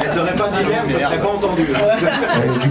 Elle t'aurait pas dit merde, ça serait pas entendu. Hein.